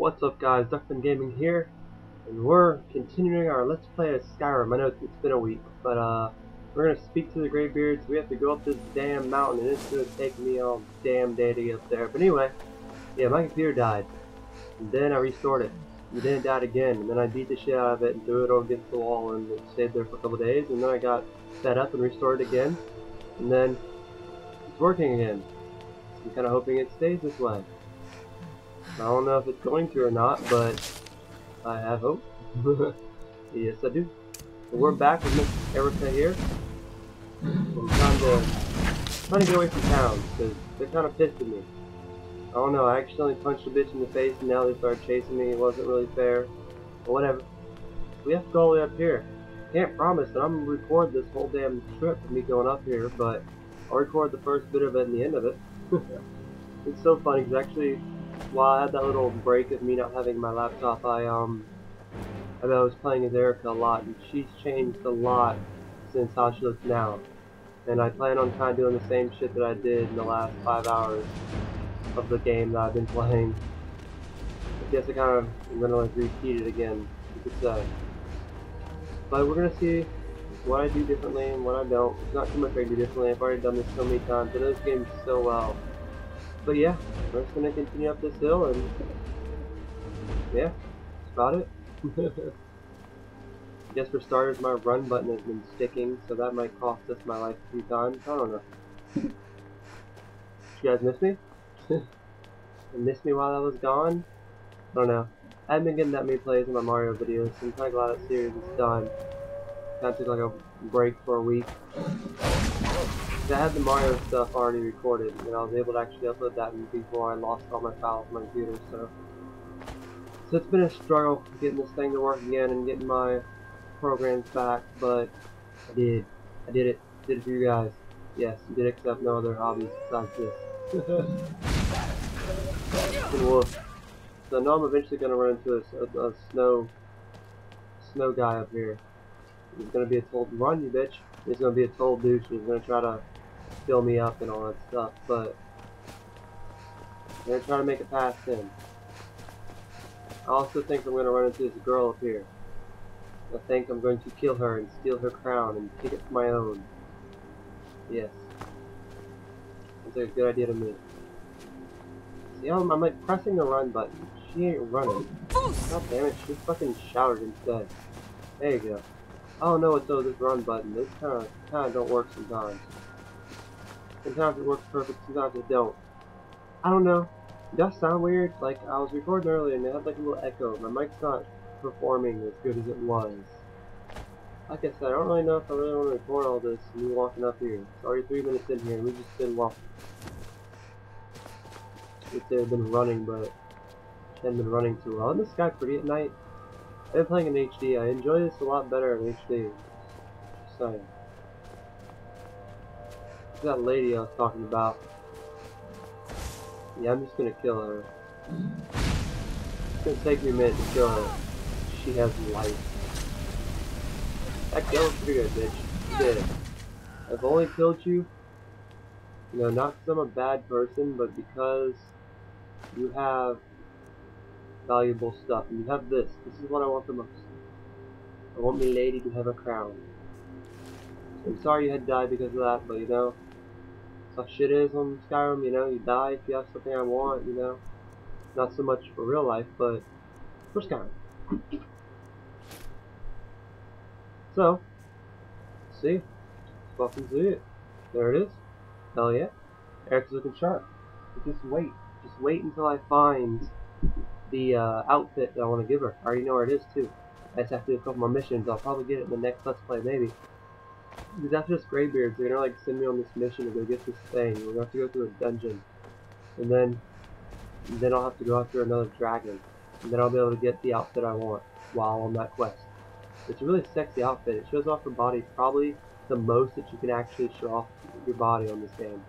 What's up guys, Duckfin Gaming here, and we're continuing our Let's Play of Skyrim. I know it's been a week, but uh, we're going to speak to the Greybeards. We have to go up this damn mountain, and it's going to take me all damn day to get up there. But anyway, yeah, my computer died, and then I restored it, and then it died again, and then I beat the shit out of it and threw it over against the wall, and it stayed there for a couple days, and then I got set up and restored it again, and then it's working again. I'm kind of hoping it stays this way. I don't know if it's going to or not, but I have hope. yes, I do. But we're back with Miss Erica here. I'm trying to trying to get away from town because they're kind of pissed at me. I don't know. I accidentally punched a bitch in the face, and now they started chasing me. It wasn't really fair, but whatever. We have to go all the way up here. Can't promise that I'm gonna record this whole damn trip of me going up here, but I'll record the first bit of it and the end of it. it's so funny because actually while I had that little break of me not having my laptop, I um, I was playing as Erica a lot, and she's changed a lot since how she looks now. And I plan on kind of doing the same shit that I did in the last five hours of the game that I've been playing. I guess I kind of am gonna like repeat it again, you could say. But we're gonna see what I do differently and what I don't. It's not too much I do differently. I've already done this so many times. I know this game so well. But yeah, we're just gonna continue up this hill and yeah, that's about it. I guess for starters, my run button has been sticking, so that might cost us my life a few times. I don't know. you guys miss me? miss me while I was gone? I don't know. I haven't been getting that many plays in my Mario videos, so I'm kinda glad that series is done. Kinda took like a break for a week. I had the Mario stuff already recorded, and I was able to actually upload that before I lost all my files on my computer, so... So it's been a struggle getting this thing to work again and getting my programs back, but I did. I did it. Did it for you guys. Yes, did accept no other hobbies besides this. So I know I'm eventually going to run into a, a, a snow snow guy up here. He's going to be a total run, you bitch. He's going to be a total douche. He's going to try to fill me up and all that stuff, but I'm gonna try to make it past him. I also think I'm gonna run into this girl up here. I think I'm going to kill her and steal her crown and take it for my own. Yes. That's a good idea to me. See, I'm, I'm like pressing the run button. She ain't running. God damn it, she fucking shouted instead. There you go. Oh no, it's oh this run button. This kinda kinda don't work sometimes. Sometimes it works perfect, sometimes it don't. I don't know. Does sound weird. Like, I was recording earlier and it had like a little echo. My mic's not performing as good as it was. Like I said, I don't really know if I really want to record all this me walking up here. It's already three minutes in here and we've just been walking. If they've been running, but haven't been running too well. Isn't the sky pretty at night? I've been playing in HD. I enjoy this a lot better in HD. Just saying that lady I was talking about. Yeah, I'm just gonna kill her. It's gonna take me a minute to kill her. She has life. That kill was pretty good, bitch. Did. I've only killed you, you know, not because I'm a bad person, but because you have valuable stuff. And you have this. This is what I want the most. I want my lady to have a crown. I'm sorry you had to die because of that, but you know, how shit is on Skyrim, you know, you die if you have something I want, you know. Not so much for real life, but for Skyrim. So, see, fucking see it. There it is. Hell yeah. Eric's looking sharp. But just wait. Just wait until I find the uh, outfit that I want to give her. I already know where it is too. I just have to do a couple more missions. I'll probably get it in the next Let's Play, maybe. Because after this Greybeards, they're gonna like send me on this mission to go get this thing. We're gonna have to go through a dungeon. And then and then I'll have to go after another dragon. And then I'll be able to get the outfit I want while on that quest. It's a really sexy outfit. It shows off your body probably the most that you can actually show off your body on this game.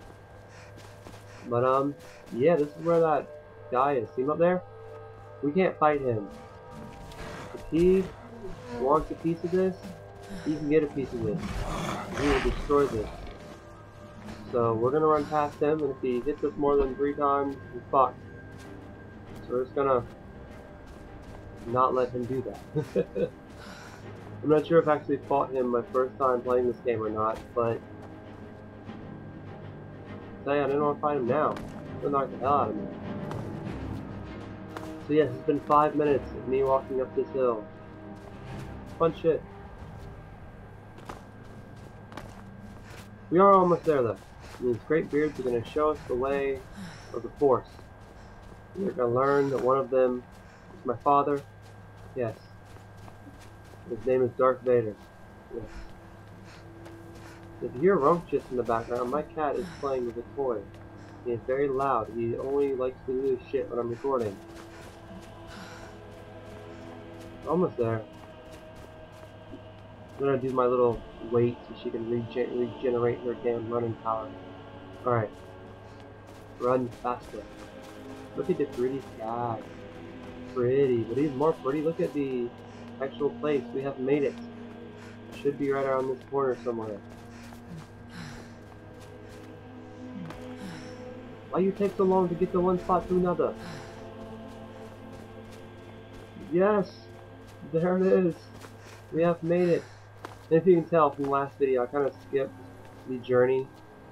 But um, yeah, this is where that guy is. See him up there? We can't fight him. If he wants a piece of this, can get a piece of this. He will destroy this. So we're gonna run past him, and if he hits us more than three times, we're fucked. So we're just gonna not let him do that. I'm not sure if I actually fought him my first time playing this game or not, but say I didn't want to fight him now. He'll knock the hell out of me. So yes, it's been five minutes of me walking up this hill. Fun shit. We are almost there though. These Greybeards are going to show us the way of the Force. We're going to learn that one of them is my father. Yes. His name is Darth Vader. Yes. If you hear Rumptious in the background, my cat is playing with a toy. He is very loud. He only likes to do this shit when I'm recording. Almost there. I'm gonna do my little wait so she can rege regenerate her damn running power. Alright. Run faster. Look at the pretty sky. Pretty. But even more pretty, look at the actual place. We have made it. Should be right around this corner somewhere. Why you take so long to get to one spot to another? Yes! There it is! We have made it! If you can tell from the last video, I kind of skipped the journey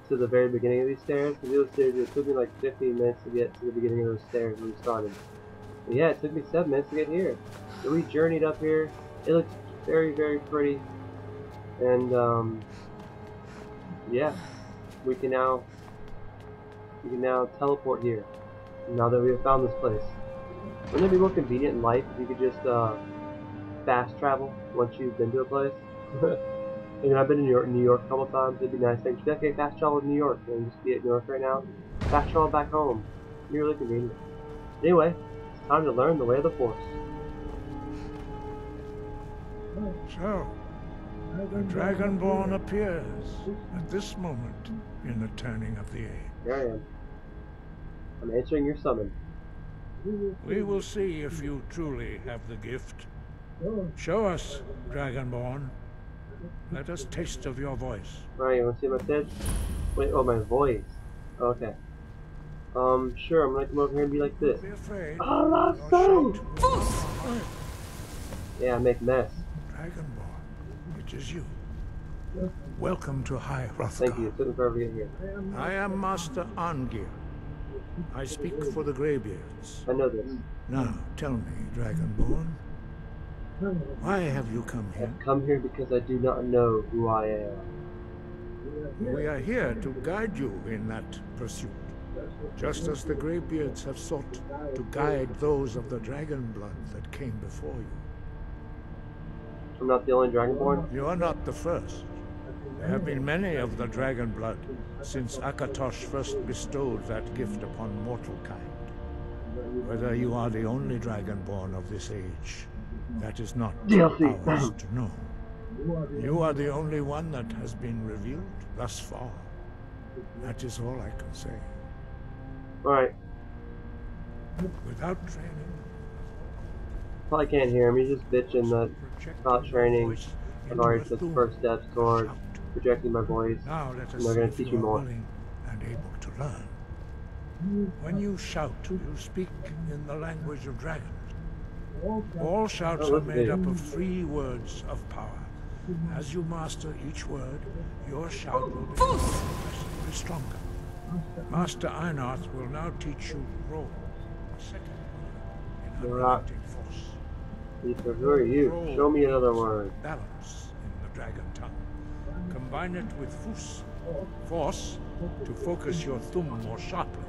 to the very beginning of these stairs. Because stairs, it took me like 15 minutes to get to the beginning of those stairs when we started. But yeah, it took me 7 minutes to get here. So we journeyed up here. It looks very, very pretty. And, um, yeah, we can now, we can now teleport here. Now that we have found this place. Wouldn't it be more convenient in life if you could just, uh, fast travel once you've been to a place? I mean, I've been in New York, New York a couple times. It'd be nice. Just be okay, fast travel to New York and just be at New York right now. Fast travel back home. Really convenient. Anyway, it's time to learn the way of the Force. So, the Dragonborn appears at this moment in the turning of the age. Here I am. I'm answering your summon. We will see if you truly have the gift. Show us, Dragonborn. Let us taste of your voice. Alright, you wanna see my tits? Wait, oh, my voice. Okay. Um, sure, I'm gonna come over here and be like this. Don't be afraid. Oh, love Your son! shout. Yeah, make mess. Dragonborn, it is you. Welcome to High Thank you, Hrothgar. it took forever to get here. I am Master Arngeir. I speak for the Greybeards. I know this. Now, tell me, Dragonborn, why have you come here? I've come here because I do not know who I am. We are here to guide you in that pursuit, just as the Greybeards have sought to guide those of the dragon blood that came before you. I'm not the only Dragonborn. You are not the first. There have been many of the dragon blood since Akatosh first bestowed that gift upon mortal kind. Whether you are the only dragonborn of this age, that is not DLC. ours to know. You are the only one that has been revealed thus far. That is all I can say. Alright, Without training, probably can't hear him. He's just bitching that project without training, voice I've already took the first steps toward projecting my voice. Now let us And they're see gonna teach you you more. and able to learn. When you shout, you speak in the language of dragons. All shouts are made up of three words of power. As you master each word, your shout will be progressively stronger. Master Einarth will now teach you roll, the second word in Right. unlimited force. Ether, who are you? Show me another word. balance in the dragon tongue. Combine it with fus, force, to focus your Thu'um more sharply.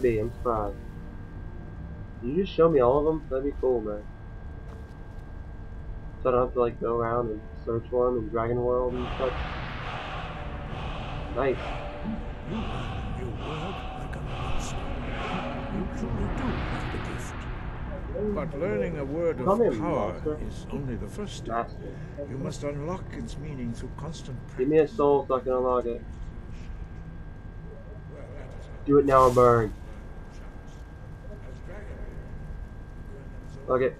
Be, I'm surprised. Can you just show me all of them? That'd be cool, man. So I don't have to like go around and search for them in Dragon World and such. Nice. You learn a word like a monster. You truly do have the gift. But learning a word of in, power monster. is only the first step. You must unlock its meaning through constant Give me a soul so I can unlock it. Well, that is a Do it now or burn. As dragon, you can Fuck it.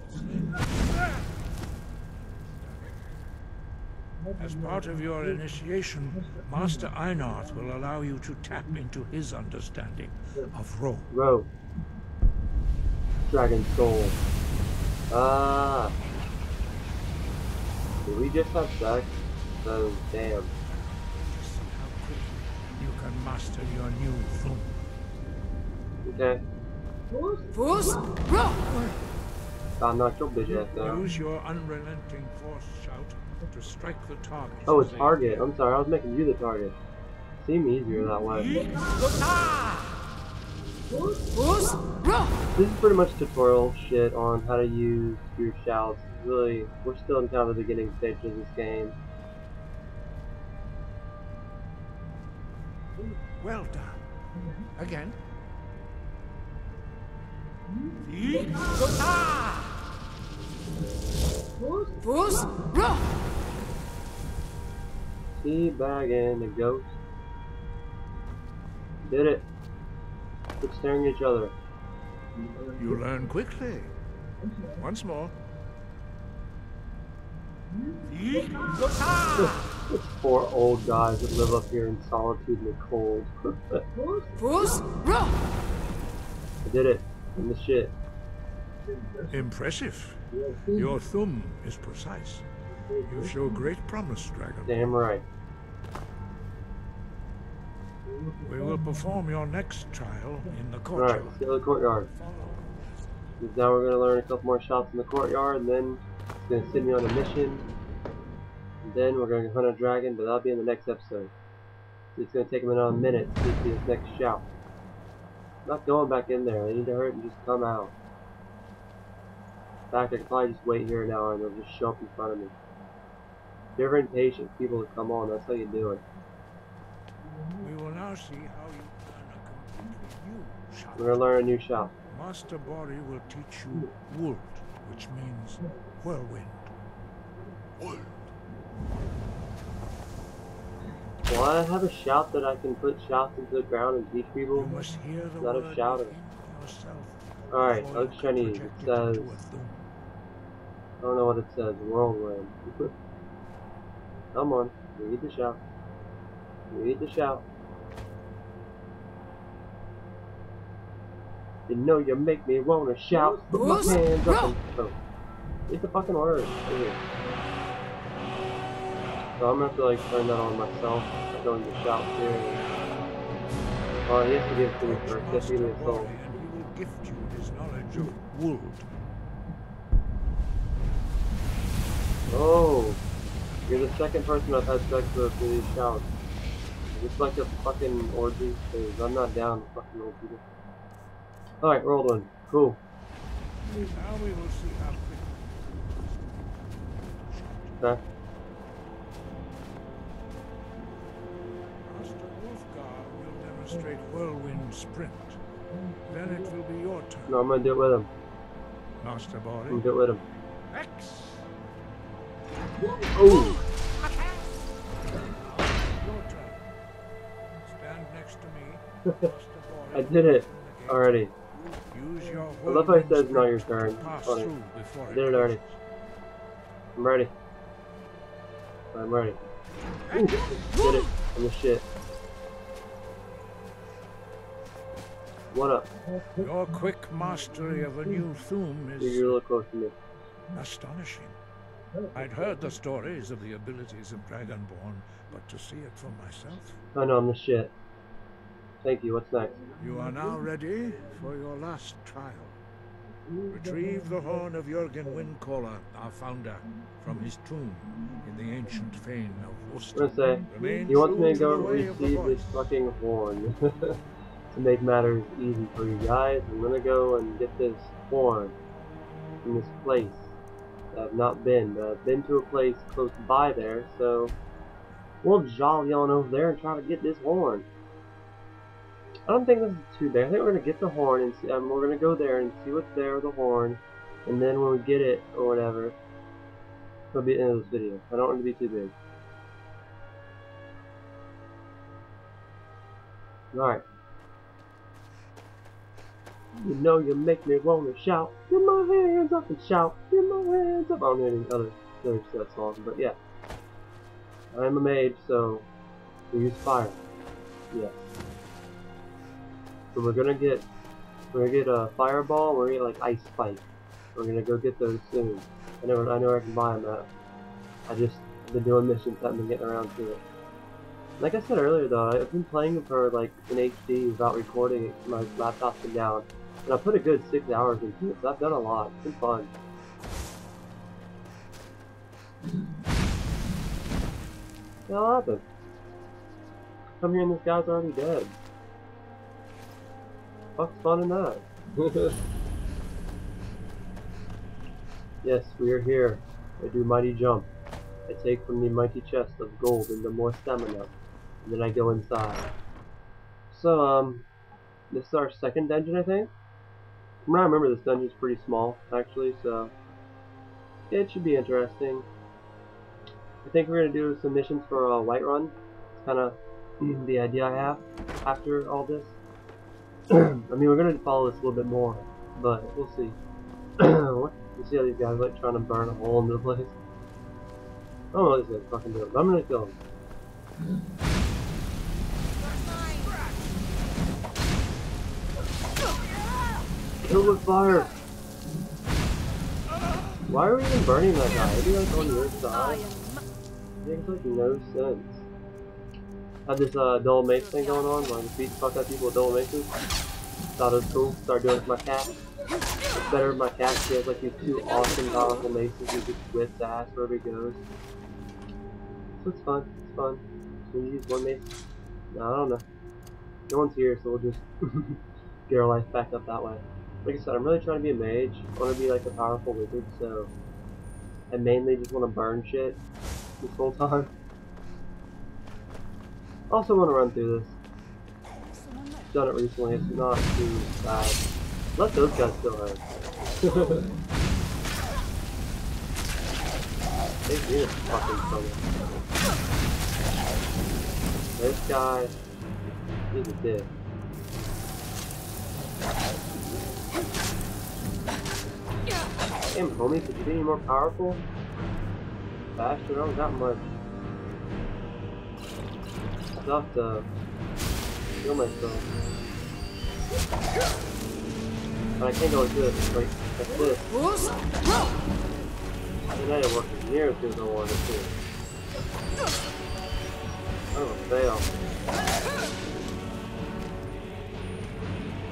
As part of your initiation, Master Einarth will allow you to tap into his understanding of Ro. Bro. Dragon Soul. Ah. Did we just have sex? So, damn. See how quickly you can master your new Thu'um. Okay. Fus, Ro! I'll bitch ass down. Use your unrelenting force shout to strike the target. Oh, it's target. I'm sorry, I was making you the target. Seemed easier that way. This is pretty much tutorial shit on how to use your shouts. Really, we're still in kind of the beginning stage of this game. Well done. Again. Fus, Ro! Teabagging the ghost. Did it. Quit staring at each other. You learn quickly. Once more. It's four old guys that live up here in solitude and the cold. Fus, Ro! I did it. In the shit. Impressive. Your Thu'um is precise. You show great promise, Dragon. Damn right. We will perform your next trial in the Alright, courtyard. let's go to the courtyard. Now we're gonna learn a couple more shots in the courtyard, and then it's gonna send me on a mission. And then we're gonna hunt a dragon, but that'll be in the next episode. It's gonna take me another minute to to this next shout. I'm not going back in there. They need to hurt and just come out. In fact, I could probably just wait here an hour and they'll just show up in front of me. If you're ever impatient, people to come on. That's how you do it. We will now see how you learn a completely new shot. We're gonna learn a new shout. Master Borri will teach you Wuld, which means whirlwind. Wuld. Will I have a shout that I can put shouts into the ground and teach people? You must hear the Not a shouter. Alright, before Oak Chinese. It says, into a Thu'um. I don't know what it says, whirlwind. Come on, read the shout. Read the shout. You know you make me wanna shout, put my Who's hands up wrong? and oh. Read the fucking word. Right here. So I'm gonna have to like turn that on myself. I'm going to shout here. Oh, he has to give it to me first. He has to give me soul. And he will gift you his knowledge of Wuld. Oh, you're the second person I've had sex with through these shouts. It's like a fucking orgy, because I'm not down to fucking old people. Alright, rolled one. Cool. Now we will see how quickly. Okay. Master Wolfgar will demonstrate whirlwind sprint. Then it will be your turn. No, I'm gonna do it with him. Master I'm gonna do it with him. X. Borri. I did it already. I love how he says now your turn. Funny. I did it already. I'm ready. I'm ready. Ooh, did it. I'm the shit. What up? Your quick mastery of a new Thu'um You're is a little close to me. astonishing. I'd heard the stories of the abilities of Dragonborn, but to see it for myself. Oh, I know I'm the shit. Thank you. What's next? You are now ready for your last trial. Retrieve the horn of Jürgen Windcaller, our founder, from his tomb in the ancient fane of Ustengrav. say, Remain he wants me to go receive this fucking horn. to make matters easy for you guys, I'm gonna go and get this horn from this place I've not been, but I've been to a place close by there, so we'll jolly on over there and try to get this horn. I don't think this is too bad. I think we're gonna get the horn and see, um, we're gonna go there and see what's there with the horn, and then when we get it or whatever, it'll be the end of this video. I don't want it to be too big. Alright. You know you make me wanna shout. Get my hands up and shout. Get my hands up. I don't know any other lyrics to that song, but yeah. I am a mage, so we use fire. Yes. So we're gonna get we're gonna get a fireball. We're gonna get like ice spike. We're gonna go get those soon. I know I know where I can buy them at. I just been doing missions, haven't been getting around to it. Like I said earlier though, I've been playing for like in HD without recording it. My laptop's been down. And I put a good six hours into it, so I've done a lot. It's been fun. What happened? Come here and this guy's already dead. Fuck's fun in that? yes, we are here. I do mighty jump. I take from the mighty chest of gold into more stamina, and then I go inside. So, um, this is our second dungeon, I think. From what I remember, this dungeon's pretty small, actually, so it should be interesting. I think we're going to do some missions for a uh, Whiterun. It's kind of the idea I have after all this. I mean, we're going to follow this a little bit more, but we'll see. you see how these guys like trying to burn a hole into the place? I don't know what this guy's fucking doing, I'm going to kill him. Kill with fire! Why are we even burning that guy? He like on your side? Makes like no sense. Had this uh, double mace thing going on, just beat fuck out people with double maces. Thought it was cool. Started doing it with my cat. It's better my cat. She has like these two awesome powerful maces who just whips ass wherever he goes. So it's fun. It's fun. Can you use one mace? No, I don't know. No one's here, so we'll just get our life back up that way. Like I said, I'm really trying to be a mage. I want to be like a powerful wizard, so I mainly just want to burn shit this whole time. Also want to run through this. Done it recently, it's not too bad. Let those guys still they need fucking trouble. This guy, is a dick. Damn, homie, could you be any more powerful? I don't got much. Stuff to heal myself. But I can't go like this, like, like this. And I didn't work near as good as I wanted to. I'm gonna fail.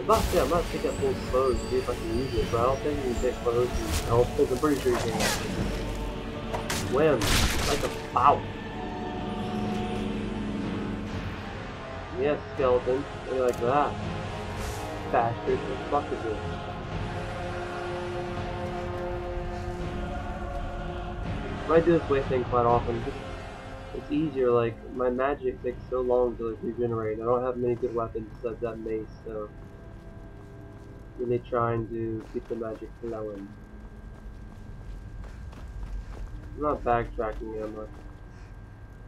To I'm to take that full clothes and see if I can use it, but I don't think you can take clothes and health, oh, because I'm pretty sure you can. Swim. Like a spout. Yes, skeleton. Maybe like that. Bastard. What the fuck is this? I do this weight thing quite often. It's easier, like, my magic takes so long to like, regenerate. I don't have many good weapons besides that mace, so really trying to keep the magic flowing. I'm not backtracking that much.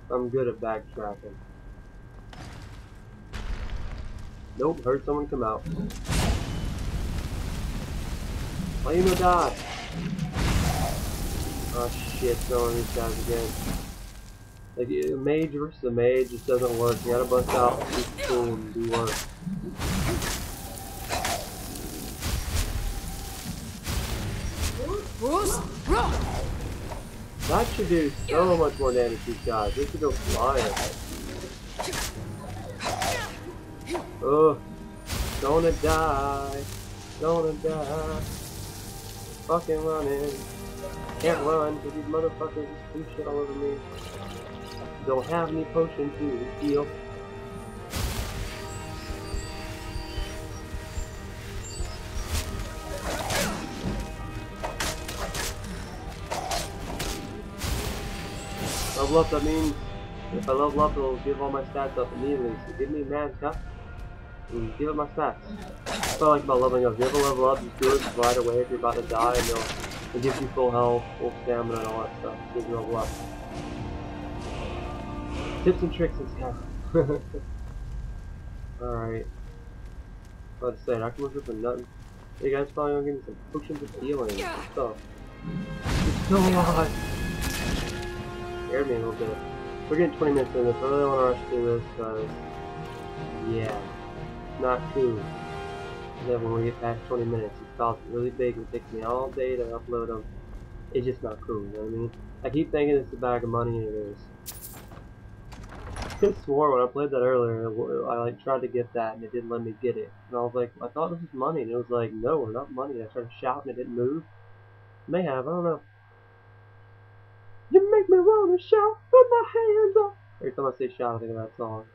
I'm good at backtracking. Nope, heard someone come out. Why you no die? Oh shit, throwing these guys again. Like, mage versus a mage just doesn't work. You gotta bust out, cool, and do work. That should do so much more damage to these guys. They should go flying. Oh, gonna die. Gonna die. Fucking running. Can't run because these motherfuckers just do shit all over me. Don't have any potions to heal. Level up, that means if I level up, it'll give all my stats up immediately. So give me man cup and give it my stats. That's what I like about leveling up. If you ever level up, just do it right away if you're about to die, and it'll, it gives you full health, full stamina, and all that stuff. You level up. Tips and tricks in Skyrim. Alright. Let's say, I can look up for nothing. Hey guys, probably gonna give me some potions of healing and stuff. It's still alive scared me a little bit. We're getting 20 minutes in this. I really want to rush through this because, yeah, not cool. Then when we get past 20 minutes, it's files really big. It takes me all day to upload them. It's just not cool, you know what I mean? I keep thinking it's a bag of money, and it is. I swore when I played that earlier, I like tried to get that and it didn't let me get it. And I was like, I thought this was money, and it was like, no, we're not money. And I started shouting, it didn't move. May have, I don't know. You make me wanna shout, put my hands up. Every time I say shout, I think of that song.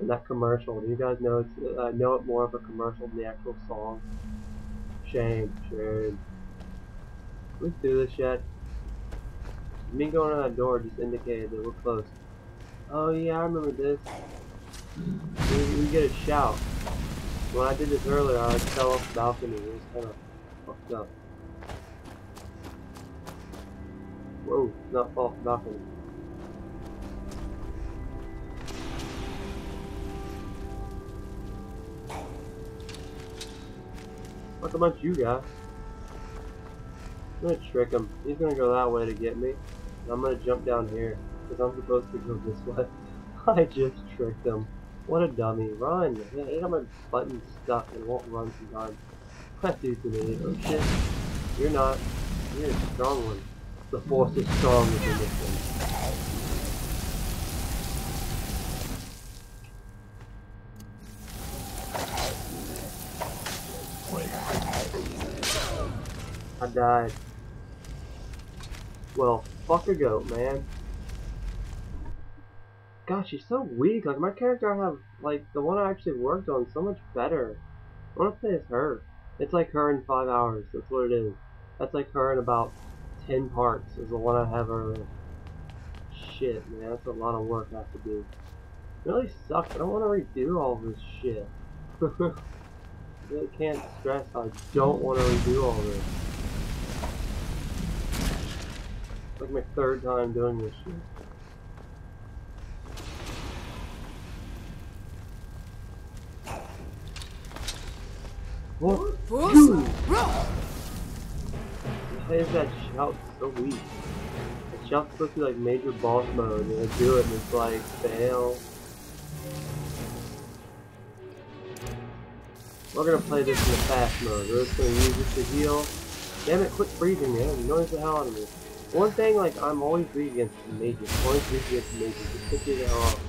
And that commercial. Do you guys know it's? Uh, know it more of a commercial than the actual song. Shame, shame. We do this yet? Me going to that door just indicated that we're close. Oh yeah, I remember this. We, we get a shout. When I did this earlier, I fell off the balcony. It was kind of fucked up. Whoa, not fall off the balcony. Fuck a bunch you guys. I'm gonna trick him. He's gonna go that way to get me. I'm gonna jump down here. Because I'm supposed to go this way. I just tricked him. What a dummy. Run! I how my button's stuck and won't run sometimes. That dude's an idiot. Oh shit. You're not. You're a strong one. The force is strong within this one. I died. Well, fuck a goat, man. Gosh, she's so weak. Like, my character I have, like, the one I actually worked on so much better. I want to play as her. It's like her in five hours. That's what it is. That's like her in about ten parts is the one I have in. Shit, man. That's a lot of work I have to do. It really sucks. I don't want to redo all this shit. I really can't stress I don't want to redo all this. It's like my third time doing this shit. What? Dude! Why is that shout so weak? The shout's supposed to be like major boss mode, and I do it and it's like, fail. We're gonna play this in the fast mode. We're just gonna use this to heal. Damn it, quit breathing, man. You noise the hell out of me. One thing, like, I'm always weak against the mages. Always weak against the mages. Just pick it off.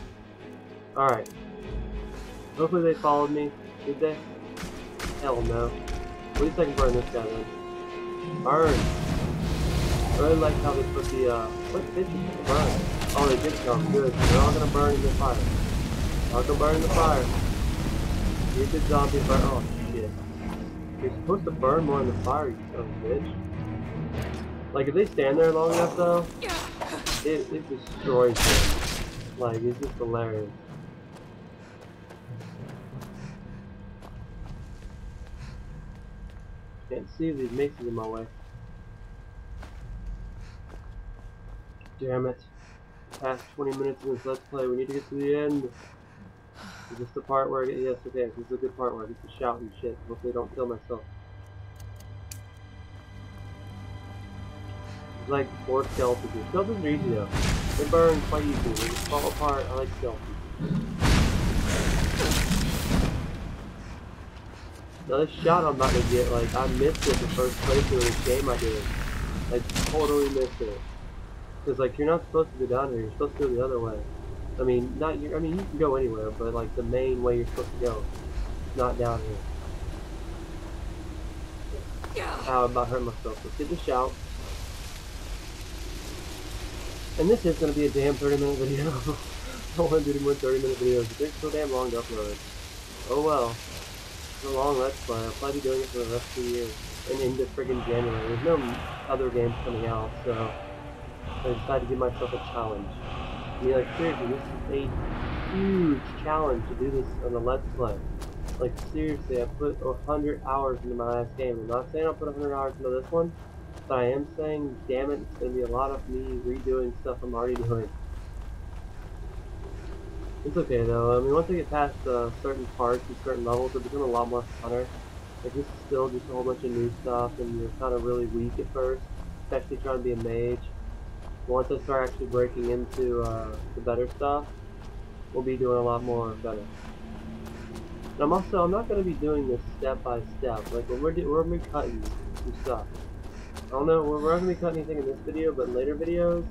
Alright. Hopefully they followed me. Did they? Hell no. At least I can burn this guy then. Burn! I really like how they put the, uh, what bitches to burn? Oh, they did come. Good. They're all gonna burn in the fire. All gonna burn in the fire. You the zombie burn. Oh, shit. You're supposed to burn more in the fire, you son of a bitch. Like, if they stand there long enough, though, it, it destroys them. Like, it's just hilarious. Can't see these maces in my way. Damn it. Past 20 minutes of this Let's Play, we need to get to the end. Is this the part where I get, yes, okay, this is a good part where I get to shout and shit. Hopefully I don't kill myself. It's like four skeletons. Skeletons are easy though. They burn quite easily. They just fall apart. I like skeletons. Another shot I'm about to get, like, I missed it the first playthrough of this game I did. Like, totally missed it. Because, like, you're not supposed to go down here, you're supposed to go the other way. I mean, not you, I mean, you can go anywhere, but, like, the main way you're supposed to go, not down here. Ow, I'm about hurting myself. Let's get the shout. And this is going to be a damn 30 minute video. I don't want to do more 30 minute videos. It takes so damn long to upload. Oh well It's a long Let's Play. I'll probably be doing it for the rest of the year. And into friggin' January. There's no other games coming out, so I decided to give myself a challenge. I mean, like, seriously, this is a huge challenge to do this on a Let's Play. Like, seriously, I put 100 hours into my last game. I'm not saying I'll put 100 hours into this one, but I am saying, damn it, it's going to be a lot of me redoing stuff I'm already doing. It's okay though. I mean, once I get past uh, certain parts and certain levels, it becomes a lot more funner. Like this is still just a whole bunch of new stuff, and you're kind of really weak at first, especially trying to be a mage. Once I start actually breaking into uh, the better stuff, we'll be doing a lot more better. And I'm also, I'm not going to be doing this step by step. Like, when we're, we're going to be cutting some stuff. I don't know, we're, we're not going to be cutting anything in this video, but later videos,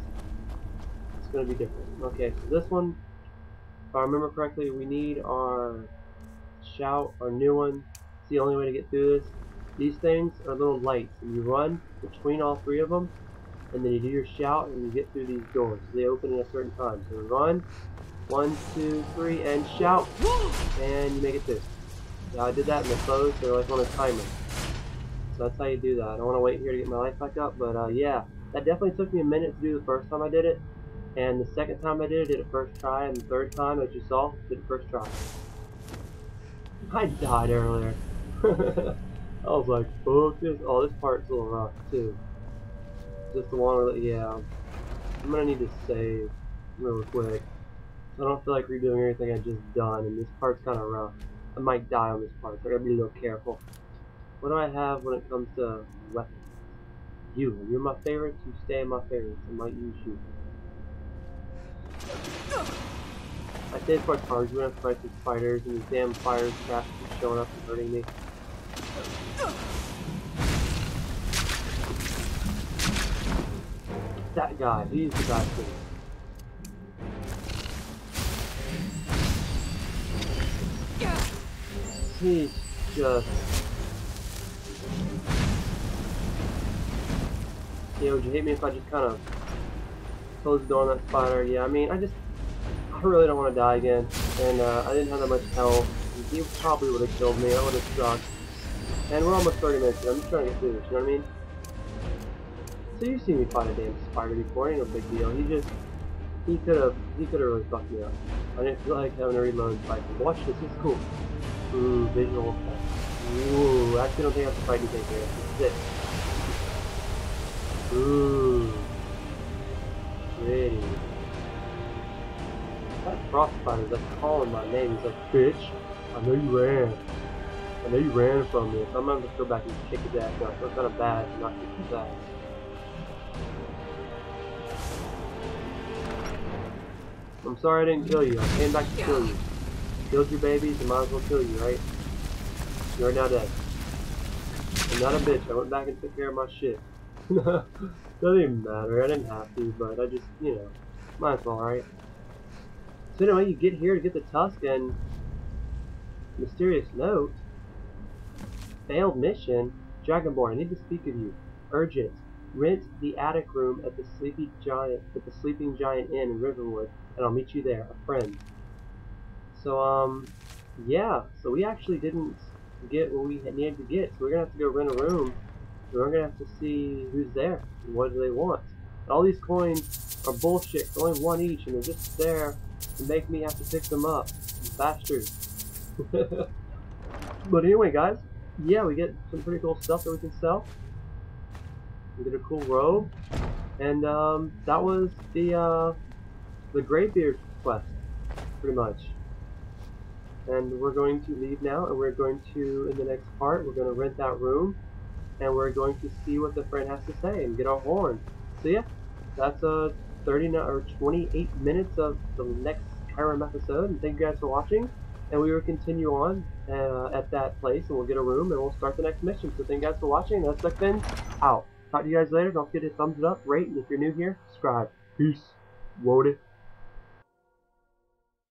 it's going to be different. Okay, so this one, if I remember correctly, we need our shout, our new one. It's the only way to get through this. These things are little lights, and you run between all three of them, and then you do your shout, and you get through these doors. They open at a certain time. So run, one, two, three, and shout, and you make it through. Yeah, I did that in the close, they're like on a timer. So that's how you do that. I don't want to wait here to get my life back up, but uh, yeah, that definitely took me a minute to do the first time I did it. And the second time I did it, did it first try, and the third time, as you saw, did it first try. I died earlier. I was like, fuck this. Oh, this part's a little rough, too. Just the one yeah. I'm gonna need to save real quick. I don't feel like redoing everything I just done, and this part's kind of rough. I might die on this part, so I gotta be a little careful. What do I have when it comes to weapons? You. You're my favorite. You stay in my favorites. I might use you. I say it's quite hard when I fight these fighters and these damn fire traps keep showing up and hurting me. That guy, he's the guy too. He's just... Yeah, would you hate me if I just kind of close the door on that spider? Yeah, I mean, I just... I really don't want to die again. And uh, I didn't have that much health. He probably would have killed me. That would have sucked. And we're almost 30 minutes in. I'm just trying to get through this, you know what I mean? So you've seen me fight a damn spider before, ain't no big deal. He just... He could have... He could have really fucked me up. I didn't feel like having to reload fight. Watch this, it's cool. Ooh, visual effects. Ooh, I actually don't think I have to fight anything here. This is it. Ooh. Pretty. That frostbite is like calling my name. He's like, bitch, I know you ran. I know you ran from me, so I'm gonna have to go back and kick his ass. I feel kind of bad not kick his ass. I'm sorry I didn't kill you. I came back to kill you. Killed your babies, and might as well kill you, right? You're now dead. I'm not a bitch. I went back and took care of my shit. Doesn't even matter. I didn't have to, but I just, you know, might as well, right? So anyway, you get here to get the tusk and mysterious note. Failed mission. Dragonborn, I need to speak of you. Urgent. Rent the attic room at the sleepy giant at the sleeping giant inn in Riverwood, and I'll meet you there. A friend. So um, yeah. So we actually didn't get what we needed to get. So we're gonna have to go rent a room. And we're gonna have to see who's there what do they want. And all these coins are bullshit. Only one each, and they're just there to make me have to pick them up. Bastards. but anyway, guys, yeah, we get some pretty cool stuff that we can sell. We get a cool robe, and um, that was the uh, the Greybeard quest, pretty much. And we're going to leave now, and we're going to, in the next part, we're going to rent that room, and we're going to see what the friend has to say and get our horn. So yeah, that's a uh, 39 or 28 minutes of the next Skyrim episode, and thank you guys for watching. And we will continue on uh, at that place, and we'll get a room, and we'll start the next mission. So thank you guys for watching. That's Duckfin out. Talk to you guys later. Don't forget to thumbs it up, rate, and if you're new here, subscribe. Peace. Woden.